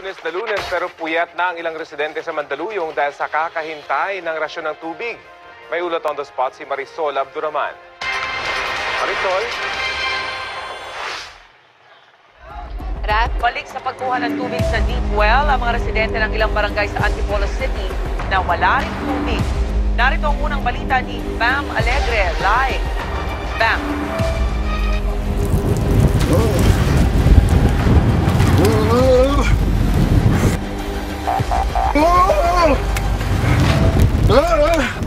lunes na lunes pero puyat na ang ilang residente sa Mandaluyong dahil sa kakahintay ng rasyon ng tubig. May ulat on the spot si Marisol Abduraman. Marisol? Rat, balik sa pagkuha ng tubig sa deep well ang mga residente ng ilang barangay sa Antipolo City na wala rin tubig. Narito ang unang balita ni Bam Alegre live. Bam. Ah! Ah!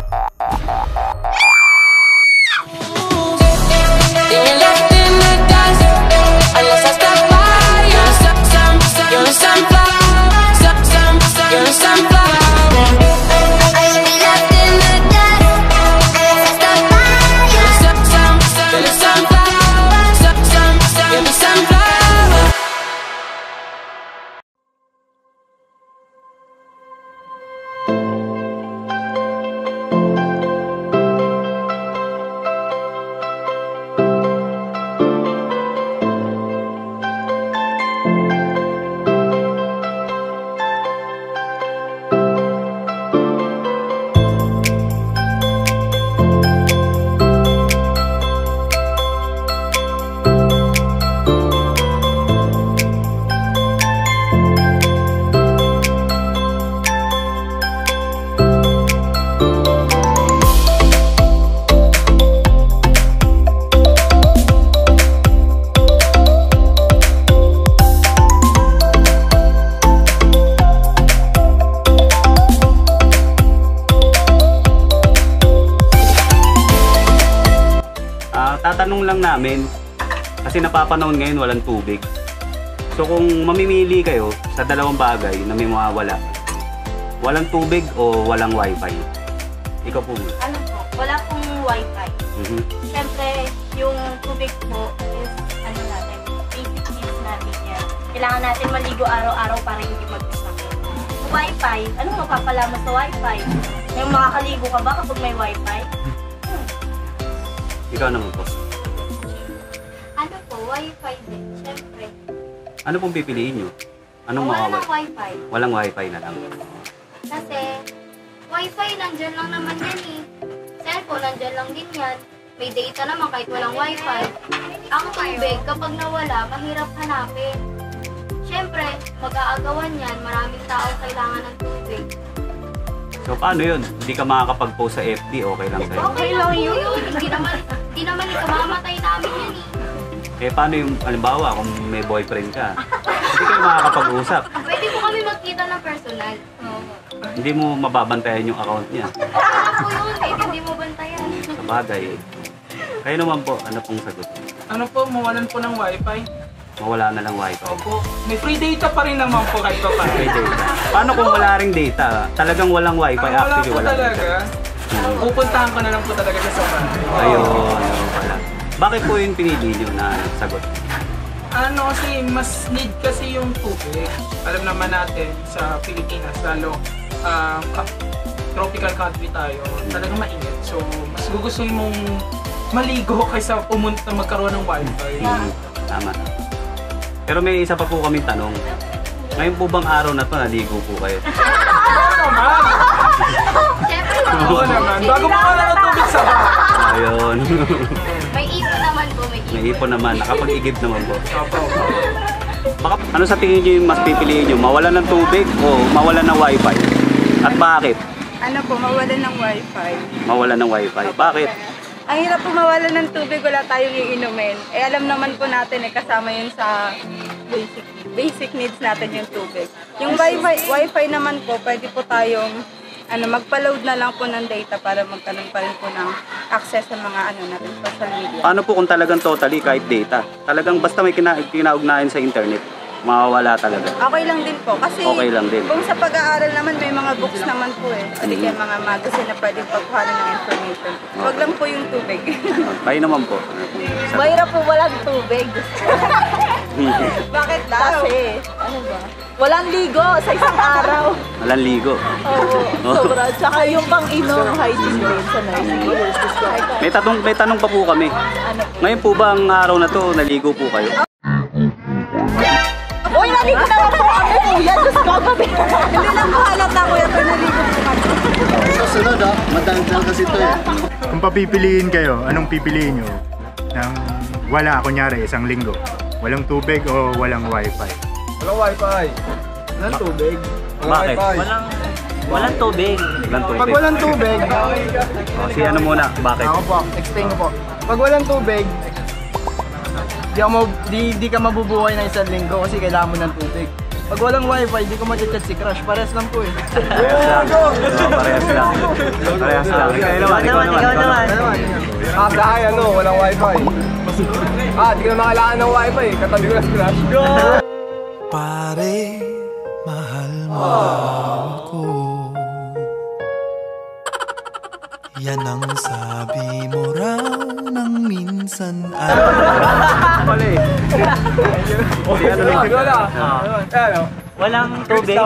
Napapanahon ngayon walang tubig. So kung mamimili kayo sa dalawang bagay na may mawawala, walang tubig o walang wifi? Ikaw po. ano po, wala pong wifi. Mhm. Siyempre, yung tubig po is, ano natin, basic needs natin yan. Kailangan natin maligo araw-araw para hindi magkasakit. Wifi, anong mapapala mo sa wifi? Yung makakaligo ka ba kapag may wifi? Ikaw naman po. Wifi din, siyempre. Ano pong pipiliin nyo? Anong Wala mawawala? ng wifi. Walang wifi na lang. Kasi, wifi, nandyan lang naman yan eh. Cellphone, nandyan lang din yan. May data naman kahit walang wifi. Ang tubig, kapag nawala, mahirap hanapin. Siyempre, mag-aagawan yan. Maraming tao kailangan ng tubig. So paano yun? Hindi ka makakapag-post sa FB, okay lang sa'yo. Okay lang yun. Hindi naman, hindi naman ikamamatay namin yan eh. Eh paano yung, halimbawa, kung may boyfriend ka, hindi kayo makakapag-usap. Pwede po kami magkita ng personal. Hindi mo mababantayan yung account niya. Po yun? Kahit hindi mo bantayan. Sa bagay. Kayo naman po, ano pong sagot? Ano po, mawalan po ng wifi. Mawala na lang wifi. Opo. May free data pa rin naman po kahit pa May data. Paano kung wala ring data? Talagang walang wifi, Ang wala actually po walang talaga. Hmm. pupuntahan ko na lang po talaga siya sa bahay. Ayun, ayun pala. Bakit po yung pinili nyo na sagot? Ano kasi, mas need kasi yung tubig. Alam naman natin sa Pilipinas, lalo ah, ah, tropical country tayo, talagang mainit. So, mas gugustuhin mong maligo kaysa pumunta magkaroon ng wifi. Hmm, tama. Pero may isa pa po kaming tanong. Ngayon po bang araw na to naligo po kayo? Siyempre, Oo naman. Bago mo wala ng tubig sa bahay. Ayun. may ipon naman po. May ipon. may ipon naman, nakapag-igib naman po. Opo. Baka, ano sa tingin nyo yung mas pipiliin nyo? Mawalan ng tubig o mawalan ng wifi? At bakit? ano po, mawalan ng wifi. Mawalan ng wifi. Bakit? Ang hirap po mawalan ng tubig, wala tayong iinumin. Eh alam naman po natin, eh, kasama yun sa basic, basic needs natin yung tubig. Yung wifi, wifi naman po, pwede po tayong ano, magpa-load na lang po ng data para magkaroon pa rin po ng access sa mga ano natin, social media. Paano po kung talagang totally kahit data? Talagang basta may kina kinaugnayan sa internet, mawawala talaga. Okay lang din po. Kasi Okay lang din. kung sa pag-aaral naman, may mga books naman po eh. Di kaya Mhm. mga magazine na pwedeng pagkuhanan ng information. Huwag lang po yung tubig. Kayo naman po. Ano? Mahirap po walang tubig. Bakit daw? Ano ba? Walang ligo sa isang araw. Walang ligo? Oo, oh. sobra. Tsaka yung pang-inom, hygiene din sa nursing. May, tatong, may tanong pa po kami. Ano? Ngayon po ba ang araw na to, naligo po kayo? Uy, naligo na po kami, kuya. Diyos ko, gabi. Hindi lang po halata, kuya, pero naligo po kami. Sa sunod, ah, madangdang kasi to eh. Kung papipiliin kayo, anong pipiliin nyo? Nang wala, kunyari, isang linggo. Walang tubig o walang wifi? Walang wifi. Walang tubig. Walang Bakit? wifi. Walang, walang tubig. Walang Pag tubig. walang tubig, O, si ano muna, bakit? ako po, explain ko po. Pag walang tubig, di, ako, ma- di, di ka mabubuhay na isang linggo kasi kailangan mo ng tubig. Pag walang wifi, di ko machat si Crush. Pares lang po eh. Parehas lang. Oo, parehas lang. Parehas lang. Ikaw naman, ikaw naman. ikaw naman. Ah, dahil ano, walang wifi. ah, di ko na kailangan ng wifi. Katabi ko na si Crush. Pare, mahal mo ako Yan ang sabi mo raw nang minsan ay eh. Si ano lang. Wala. Ano? Walang tubig.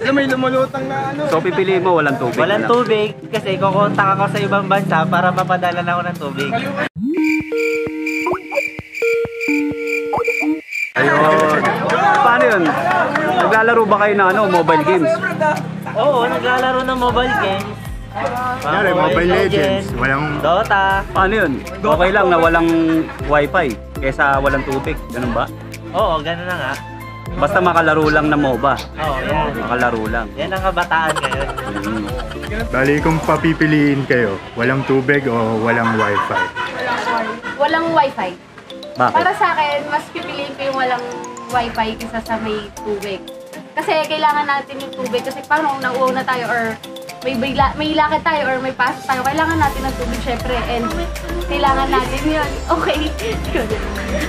Alam yung lumulutang na ano. So pipiliin mo walang tubig. Walang na lang. tubig kasi kukontak ako sa ibang bansa para mapadala ako ng tubig. Ayun. Paano yun? Naglalaro ba kayo ng ano, mobile games? Oo, naglalaro ng mobile games. Mga Kunyari, Mobile Legends. Walang Dota. Paano yun? Okay lang na walang wifi kesa walang tubig. Ganun ba? Oo, gano'n na nga. Basta makalaro lang ng MOBA. Oo, yan. Makalaro lang. Yan ang kabataan ngayon. Mm. Bali, kung papipiliin kayo, walang tubig o walang wifi? Walang wifi. Bakit? Para sa akin, mas pipiliin ko yung walang wifi kaysa sa may tubig. Kasi kailangan natin yung tubig kasi paano kung nauuhaw na tayo or may, bigla, may lakad tayo or may pasok tayo, kailangan natin ng tubig syempre and kailangan natin yun. Okay.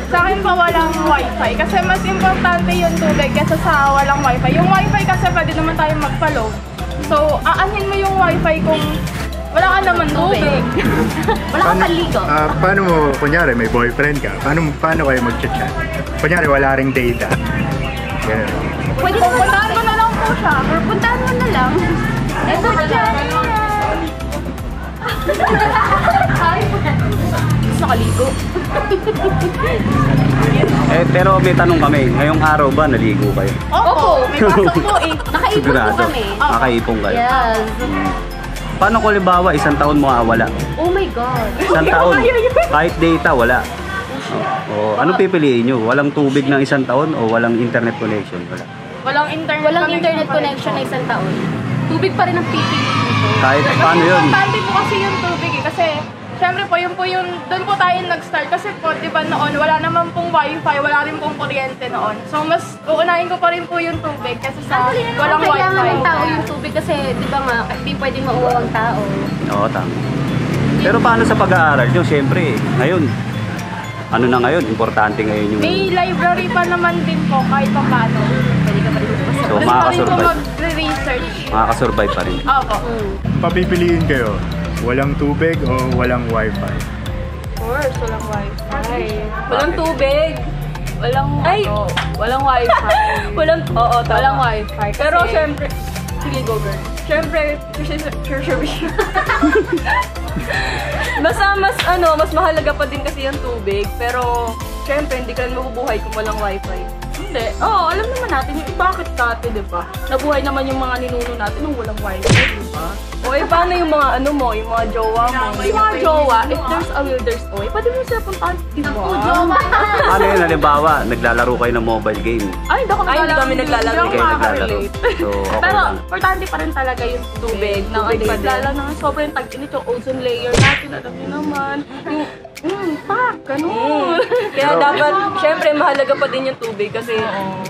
Sa akin po walang wifi kasi mas importante yung tubig kaysa sa walang wifi. Yung wifi kasi pwede naman tayo magpa-load. So, aanhin mo yung wifi kung wala ka naman tubig. Wala kang paligo. Ah, paano mo, kunyari, may boyfriend ka, paano, paano kayo mag-chat? Kunyari, wala ring data. Ganun. Pwede mo puntahan mo na lang po siya or puntahan mo na lang. Ay, gusto nakaligo. Eh, pero may tanong kami. Ngayong araw ba naligo kayo? Opo, may pasok po eh. Nakaipon po Sigurado. kami. Nakaipon kayo. Yes. Paano kung halimbawa isang taon mawawala? Oh my God. Isang taon, kahit data, wala. Oh, anong pipiliin nyo? Walang tubig ng isang taon o walang internet connection? Wala. Walang internet Walang connection internet connection na isang taon. Tubig pa rin ang pipiliin ko. Kahit paano yun? Importante po kasi yung tubig eh. Kasi, syempre po, yun po yung, doon po tayo nag-start. Kasi po, di ba noon, wala naman pong wifi, wala rin pong kuryente noon. So, mas uunahin ko pa rin po yung tubig kasi sa Actually, walang kailangan wifi. ng tao yung tubig kasi, di ba nga, hindi pwedeng mauuhaw ang tao. Oo, tama. Pero paano sa pag-aaral nyo? Siyempre, ngayon, ano na ngayon? Importante ngayon yung... May library pa naman din po kahit pa paano. Pwede ka pa rin. So, makakasurvive. Mag-research. Makakasurvive pa rin. Opo. Kung papipiliin kayo, walang tubig o walang wifi? Of course, walang wifi. Walang tubig. Walang, Ay! Ano, walang wifi. walang, oo, tama. Walang wifi. Pero syempre, sige go girl. Syempre. Basta mas ano, mas mahalaga pa din kasi yung tubig. Pero, syempre, hindi ka rin mabubuhay kung walang wifi. Hindi. Oo, alam naman natin yung bakit dati, di ba? Nabuhay naman yung mga ninuno natin nung walang wifi, di ba? O eh, paano yung mga ano mo, yung mga jowa mo? Yung mga jowa, if there's a will, there's a way. Pwede mo sila puntahan, di ba? Oh, jowa na. Ano yun, halimbawa, naglalaro kayo ng mobile game. Ay, hindi ako Ay, hindi kami naglalaro. Hindi kayo naglalaro. So, okay Pero, lang. importante pa rin talaga yung tubig. Ng Tubig pa din. lalo na sobrang tag-init yung ozone layer natin. Alam niyo naman. Yung, mm. Kaya dapat, syempre, mahalaga pa din yung tubig kasi,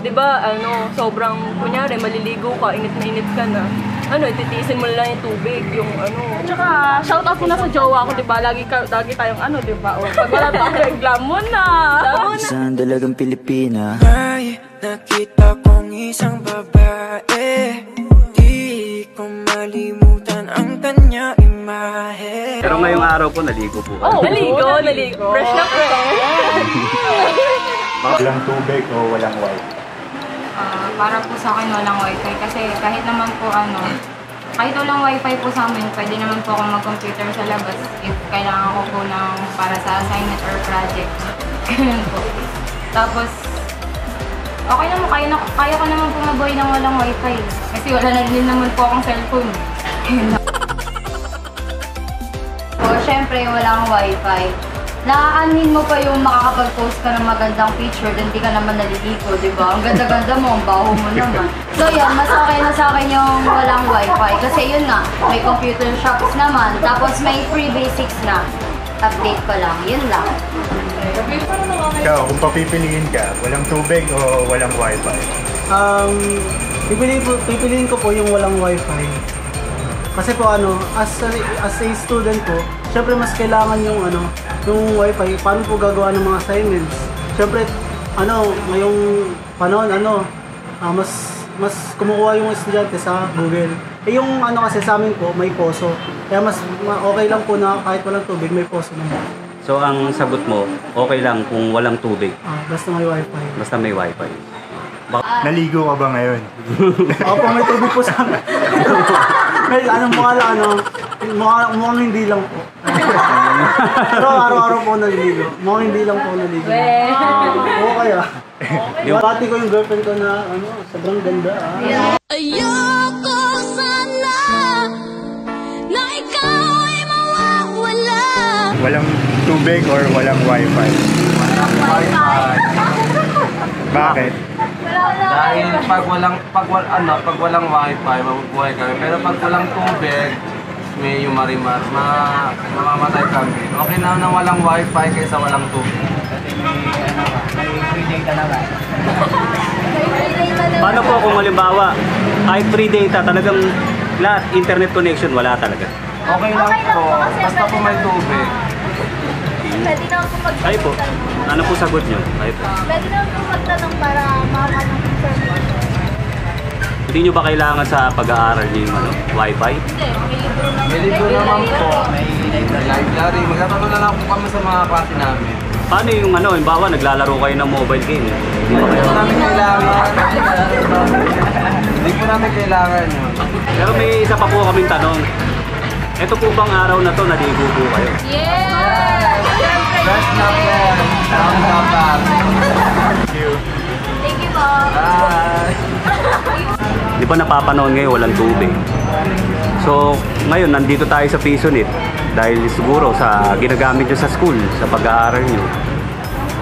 di ba, ano, sobrang, kunyari, maliligo ka, init na init ka na. Ano, titiisin mo na lang yung tubig, yung ano. Tsaka, shout out ko na sa jowa ko, di ba? Lagi, ka, lagi tayong ano, di ba? O, pag wala tayong reklamo na. Tama na. Isang dalagang Pilipina Ay, nakita kong isang babae Di ko malimutan ang kanya imahe Pero ngayong araw po, naligo po. Oh, Naligo, naligo. Fresh na fresh. Walang tubig o walang wifi? Ah, para po sa akin walang wifi kasi kahit naman po ano, kahit walang wifi po sa amin, pwede naman po akong mag-computer sa labas if kailangan ko po ng para sa assignment or project. Ganun po. Tapos, okay naman, kaya, na, kaya ko naman po mabuhay ng walang wifi. Kasi wala na din naman po akong cellphone. syempre walang wifi. Nakakanin mo pa yung makakapag-post ka ng magandang picture, then di ka naman naliligo, di ba? Ang ganda-ganda mo, ang baho mo naman. So yun, mas okay na sa akin yung walang wifi. Kasi yun nga, may computer shops naman, tapos may free basics na. Update ko lang, yun lang. Ikaw, kung papipiliin ka, walang tubig o walang wifi? Um, pipiliin, po, pipiliin ko po yung walang wifi. Kasi po ano, as a, as a student po, syempre mas kailangan yung ano, yung wifi. Paano po gagawa ng mga assignments? Syempre, ano, ngayong panahon, ano, ah, mas mas kumukuha yung estudyante sa Google. Eh yung ano kasi sa amin po, may poso. Kaya mas ma- okay lang po na kahit walang tubig, may poso naman. So ang sagot mo, okay lang kung walang tubig, Ah, basta may wifi. basta may wifi. Naligo ka ba ngayon? Opo, may tubig po sa amin. may ano, mukha lang, ano, mukha, mukhang hindi lang po. Pero araw-araw po naliligo. Mukhang hindi lang po naliligo. Oo kaya. Yung pati ko yung girlfriend ko na, ano, sobrang ganda. Ah. Ayoko sana na ikaw ay mawawala. Walang tubig or walang wifi? Bakit? Dahil pag walang pag wal, ano, pag walang wifi, mabubuhay kami. Pero pag walang tubig, may yumarimar, ma mamamatay kami. Okay na nang walang wifi kaysa walang tubig. May free data naman. Paano po kung halimbawa, kahit free data, talagang lahat, internet connection, wala talaga. Okay lang po, basta po may tubig. Pwede na ako mag- Kayo po, ano po sagot nyo? Kayo po. Pwede na ako magtanong para makaman ng information. Hindi nyo ba kailangan sa pag-aaral nyo yung ano, wifi? Hindi, may libro naman po. May library. Magkakaroon na lang po kami sa mga klase namin. Paano yung ano, halimbawa naglalaro kayo ng mobile game? Hindi ba kayo? namin kailangan. Hindi po namin kailangan yun. Pero may isa pa po kaming tanong. Ito po bang araw na to, naligo po kayo? Yes! Best na po. Di ba napapanahon ngayon walang tubig? So, ngayon nandito tayo sa Pisonit dahil siguro sa ginagamit nyo sa school, sa pag-aaral nyo.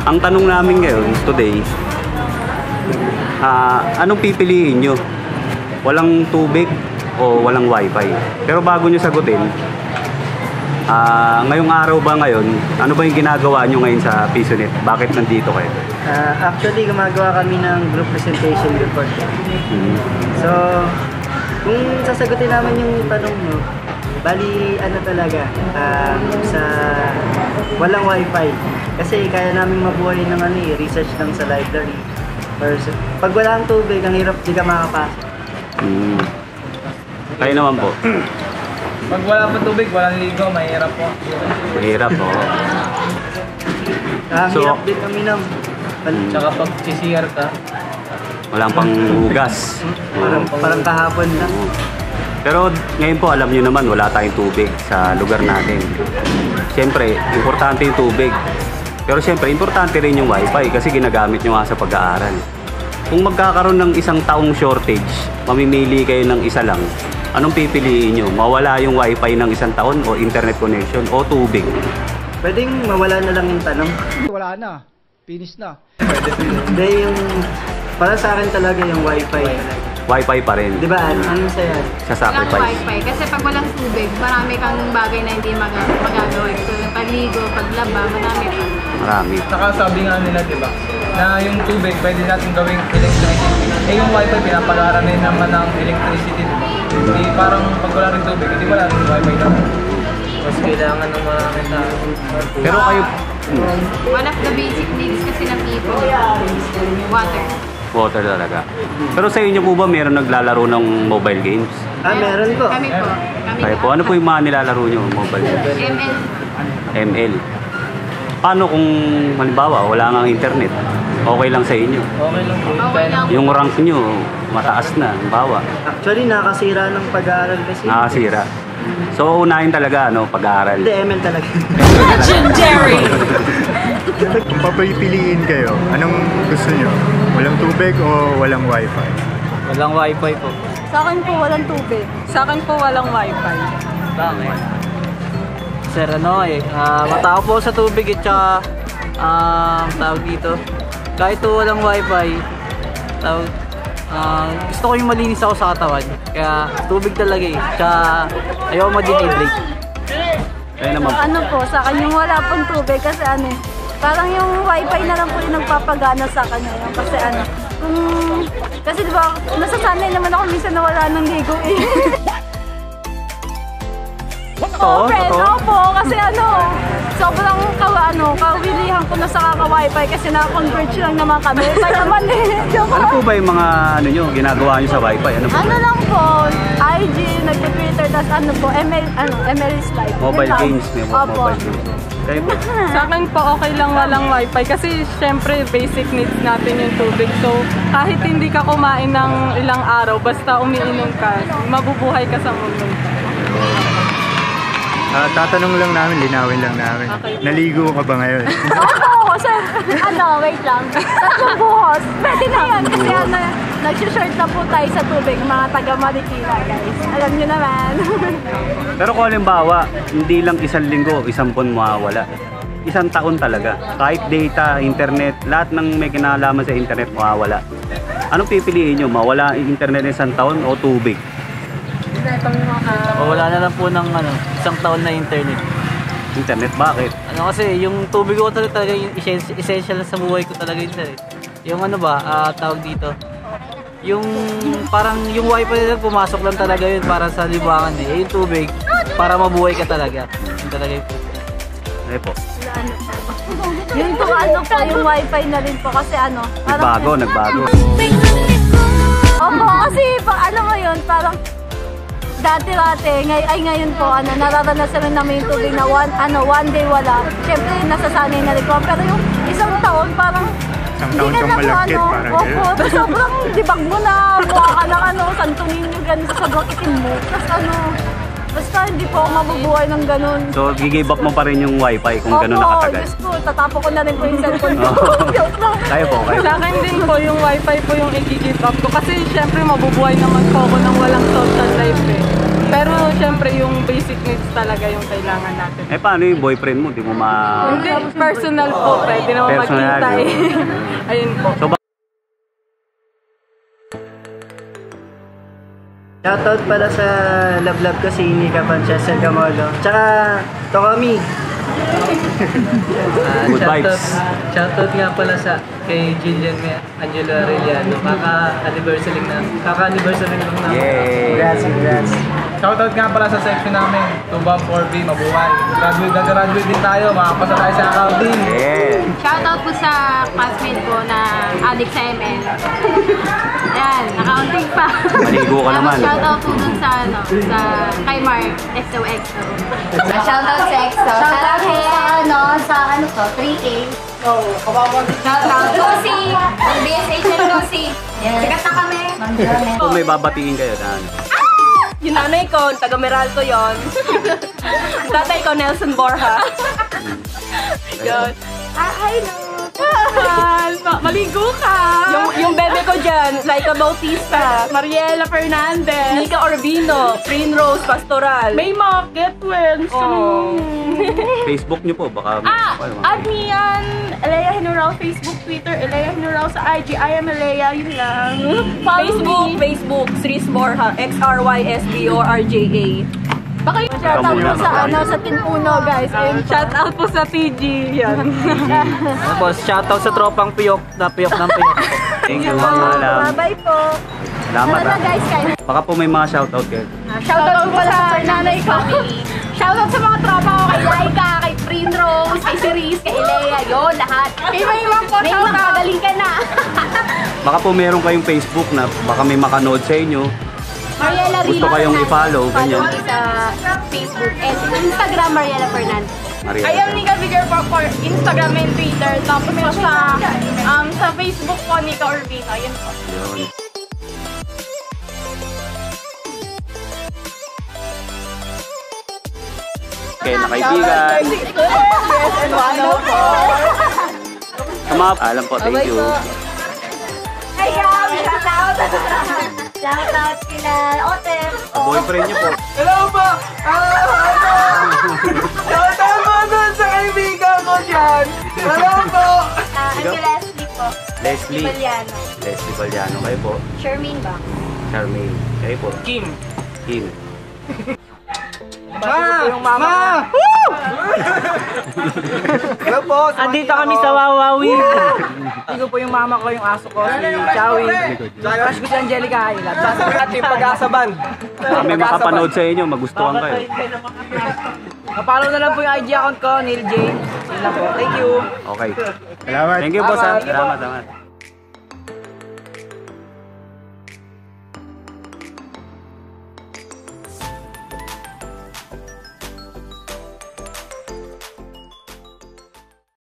Ang tanong namin ngayon, today, ah, anong pipiliin nyo? Walang tubig o walang wifi? Pero bago nyo sagutin, ah, ngayong araw ba ngayon, ano ba yung ginagawa nyo ngayon sa Pisonit? Bakit nandito kayo? Ah, actually, gumagawa kami ng group presentation report. Hmm. So, kung sasagutin namin yung tanong nyo, bali ano talaga, um, sa walang wifi. Kasi kaya namin mabuhay ng ano eh, research lang sa library. Or pag wala ang tubig, ang hirap di ka makapasok. Hmm. Kayo naman po. Pag wala pa tubig, walang ligo, mahirap po. Mahirap, oo. Ang So- hirap din kami ng Tsaka pag CCR ka, Walang pang hugas. parang, parang kahapon lang. Pero ngayon po, alam nyo naman, wala tayong tubig sa lugar natin. Siyempre, importante yung tubig. Pero siyempre, importante rin yung wifi kasi ginagamit nyo nga sa pag-aaral. Kung magkakaroon ng isang taong shortage, mamimili kayo ng isa lang, anong pipiliin nyo? Mawala yung wifi ng isang taon o internet connection o tubig? Pwedeng mawala na lang yung tanong. Wala na. Finish na. Hindi yung, para sa akin talaga yung wifi. Wifi pa rin. Di ba? Ano, ano sa'yo? Sa Walang sacrifice. wifi. Kasi pag walang tubig, marami kang bagay na hindi mag magagawa. So, pagligo, paglaba, marami pa. Marami. saka sabi nga nila, di ba, na yung tubig pwede natin gawing electricity. Eh yung wifi, pinapag-aaral na naman ng electricity? Hindi parang pag wala rin tubig, hindi wala rin wifi naman. Mas kailangan ng maraming tao. Pero kayo, hmm, One of the basic needs kasi ng people, water. water talaga. Pero sa inyo po ba meron naglalaro ng mobile games? Ah, meron po. Kami po. Kami Kayo po, ano po yung mga nilalaro nyo mobile games? ML. ML. Paano kung halimbawa wala nga internet? Okay lang sa inyo. Okay lang po. Okay lang. Yung rank nyo mataas na, halimbawa, Actually, nakasira ng pag-aaral kasi. nakasira. So unahin talaga ano, pag-aaral. Hindi, ML talaga. Kung papipiliin kayo, anong gusto nyo? Walang tubig o walang wifi? Walang wifi po. Sa akin po walang tubig. Sa akin po walang wifi. Bakit? sir, ano eh, ah, matao po sa tubig at saka, ah, tawag dito, kahit po walang wifi, tawag, ah, gusto ko yung malinis ako sa katawan. Kaya tubig talaga eh. Tsaka ayaw ma-dehydrate. Kaya naman po. Ano po, sa akin yung wala pong tubig kasi ano eh, parang yung wifi na lang po yung nagpapagana sa kanya yun. Kasi ano, kung, kasi di ba, nasasanay naman ako minsan na wala ng ligo eh. Totoo? Oo, friend, Totoo? opo, kasi ano, sobrang kawa, ano, kawilihan ko na sa kaka-wifi kasi na-converge lang naman kami. Kaya naman eh, Ano po ba yung mga ano nyo, ginagawa nyo sa wifi? Ano po? Ano lang po, IG, nagpe-Twitter, tas ano po, ML, ano, ML is live. Mobile Yun lang. games, may Opo. mobile games. Kayo po? Sa akin po okay lang walang wifi kasi syempre basic needs natin yung tubig. So kahit hindi ka kumain ng ilang araw, basta umiinom ka, mabubuhay ka sa mundo. Ah, tatanong lang namin, linawin lang namin. Naligo ka ba ngayon? Opo, kasi, ano, wait lang. Tatlong buhos. Pwede na yan kasi ano, nag-short na po tayo sa tubig, mga taga Marikina, guys. Alam nyo naman. Pero kung halimbawa, hindi lang isang linggo, isang buwan mawawala. Isang taon talaga. Kahit data, internet, lahat ng may kinalaman sa internet mawawala. Anong pipiliin nyo? Mawala yung internet ng isang taon o tubig? O wala na lang po ng ano, isang taon na internet. Internet, bakit? Ano kasi, yung tubig ko talaga, talaga yung essen- essential sa buhay ko talaga yun sir. eh. Yung ano ba, ah, tawag dito, yung parang yung wifi na lang, pumasok lang talaga yun para sa libangan eh. Yung tubig, para mabuhay ka talaga. Yun talaga yung Ay po. Yun po, ano po, yung wifi na rin po kasi ano, Nagbago, nagbago. Dati-dati, ngay, ay ngayon po, ano, nararanasan na namin yung tubig na one, ano, one day wala. Siyempre, nasasanay na rin po. Pero yung isang taon, parang Isang hindi taon ka kang na po, malagkit, ano, parang opo, gano'n. tapos sobrang dibag mo na, mukha ka ng ano, santunin nyo, ganun sa sobrang itim mo. Tapos ano, basta hindi po ako mabubuhay ng ganun. So, gigive up mo pa rin yung wifi kung gano'n Opo, nakatagal. Diyos ko, tatapo ko na rin po yung cellphone ko. Oo. Joke lang. Kayo po. Sa akin din po yung wifi po yung i-give up ko kasi syempre mabubuhay naman po ako ng walang social life eh. Pero syempre yung basic needs talaga yung kailangan natin. Eh, paano yung boyfriend mo? Di mo ma... Hindi, personal po. Pwede naman Personal, magkita eh. yun. Ayun po. So, ba- Shoutout pala sa love love ko si Nika Panchester Gamolo. Tsaka Tokomi. Ah, Good shoutout- vibes. Shoutout nga pala sa kay Jillian Me- Angelo Arellano. Kaka-anniversary na. Kaka-anniversary lang na. Yay! Congrats, congrats. Shoutout nga pala sa section namin, Tubang 4B, mabuhay. Graduate na graduate din tayo, makapasa tayo sa accounting. Yeah! Shoutout po sa classmate ko na addict sa ML. Yan, accounting pa. Maligo ka naman. Shoutout po dun sa, ano, sa kay Mark, XOXO. Shoutout sa EXO. Shoutout sa ano, sa ano to, 3A. So, shoutout ko si BSHL ko si. Sikat na kami. Kung may babatiin kayo na ano. Yung nanay ko, taga Meralco yon. Tatay ko, Nelson Borja. Yun. Ah, hi, no. Ma- maligo ka! Yung, yung bebe ko dyan, Laika Bautista, Mariela Fernandez. Nika Orbino, Green Rose Pastoral. May market wins. Oh. Facebook nyo po, baka... Ah, ano, add me yan. Elea General, Facebook, Twitter, Elea General sa IG. I am Elea, yun lang. Follow Facebook, me. Facebook, Sris Borja, X-R-Y-S-B-O-R-J-A. Baka yung shoutout po sa ano, sa Tinuno, guys. Ayun po. Shout out po sa TG. Yan. Ano po, shoutout sa tropang piyok na piyok ng piyok. Thank you, Alam. Bye-bye po. Salamat na ah. guys, kain. Baka po may mga shoutout kayo. Shoutout po sa nanay ko. Shoutout sa mga tropa ko kay Laika, kay Primrose, kay Cerise, kay Elea, yun, lahat. Kay Maymang po, shoutout. Magaling ka na. Baka po meron kayong Facebook na baka may makanood sa inyo. Mariela Gusto kayong i-follow, ganyan. Follow sa Facebook and Instagram, Mariela Fernandez. Maria. I am Nika Vigor po for Instagram and Twitter. Tapos po sa, um, sa Facebook po, Nika Urbino. Yun po. Yun. Okay, na kaibigan. Yes, and ano po. Sa mga alam po, thank you. Hi, guys! Shoutout! Shout out kila Otem. Boyfriend niyo po. Hello po! Ah, Shoutout mo dun sa kaibigan ko dyan! Hello po! Ah, Ikaw? Leslie po. Leslie. Baliano. Leslie Valiano. Kayo po. Charmaine ba? Charmaine. Kayo po. Kim. Kim. Ma! Ma! Hello po! Andito kami sa Wawawi. Ko po yung mama ko, yung aso ko, si Chowi. Crush ko si Angelica Hilat. At yung pag-asa band. Kami makapanood sa inyo, magustuhan kayo. Napollow na lang po yung IG account ko, Neil James. Yun lang po. Thank you. Okay. Salamat. Thank you, boss. Salamat, salamat.